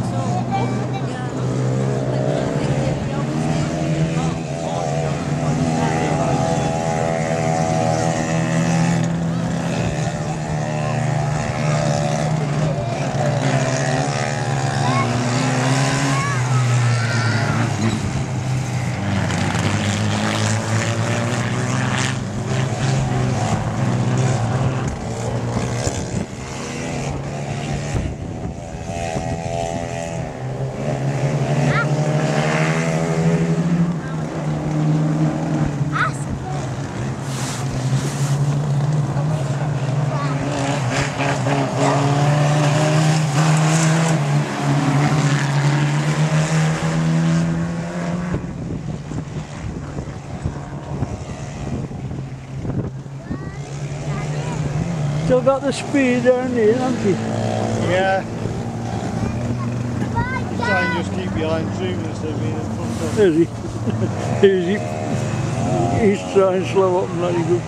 So still got the speed down there, haven't he? Yeah. Try and just keep behind Trueman instead of being in front of. Is he? Is he? He's trying to slow up and let you go.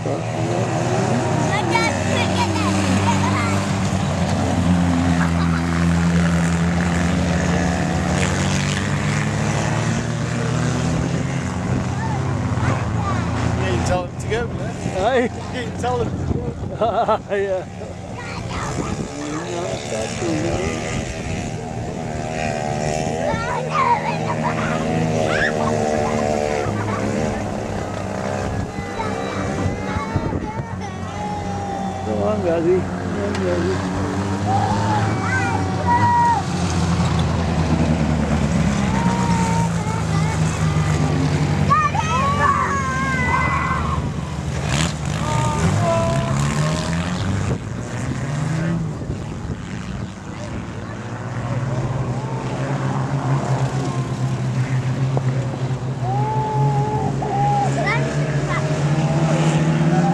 Yeah, you tell to go? You tell go. Yeah. Come on, Gazzy. Come on, Gazzy.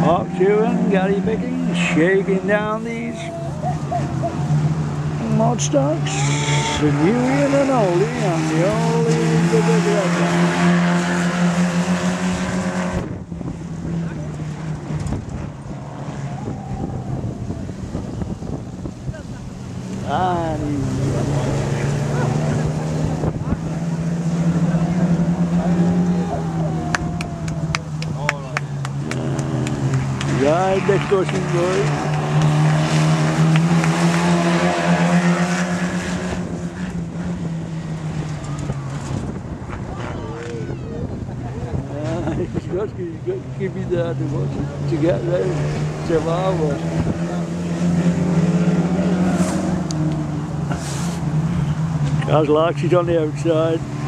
Up Gary picking, shaking down these modstox. The newie and an oldie, and the oldie the big red one. And Ocean boy. Ah, He's got to, he's got to keep it there to, watch, to get there, survival. Like it on the outside.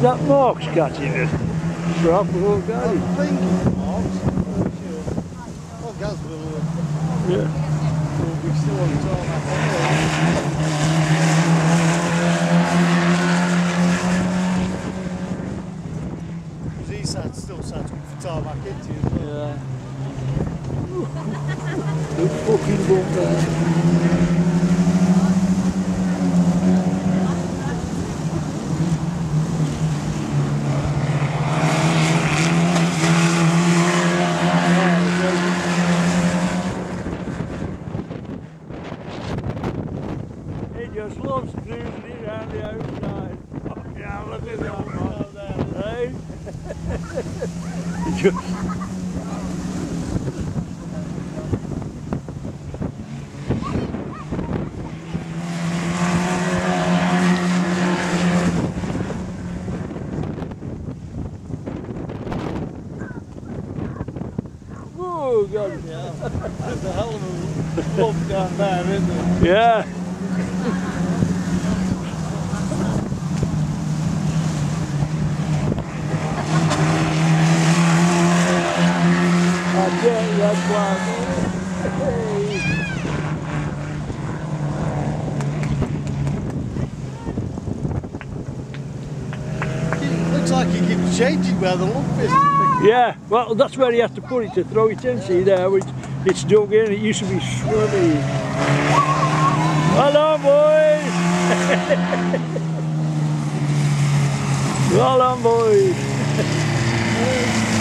That Mark's catching it. Proper old guy. I'm thinking, Marks. Well, Gaz will, uh, Yeah. will be still on tarmac anyway. Because he sat, still sat with the tarmac into you. Yeah. The fucking bum there. He just loves cruising it around the outside. Oh, yeah, look at that man. Hey? God. Yeah. There's a hell of a bump down there, isn't there? Yeah. Looks like he keeps changing where the lump is. Yeah, well, that's where he has to put it to throw it in. See there, it's, it's dug in. It used to be swimming. Well on, boys. well on, boys.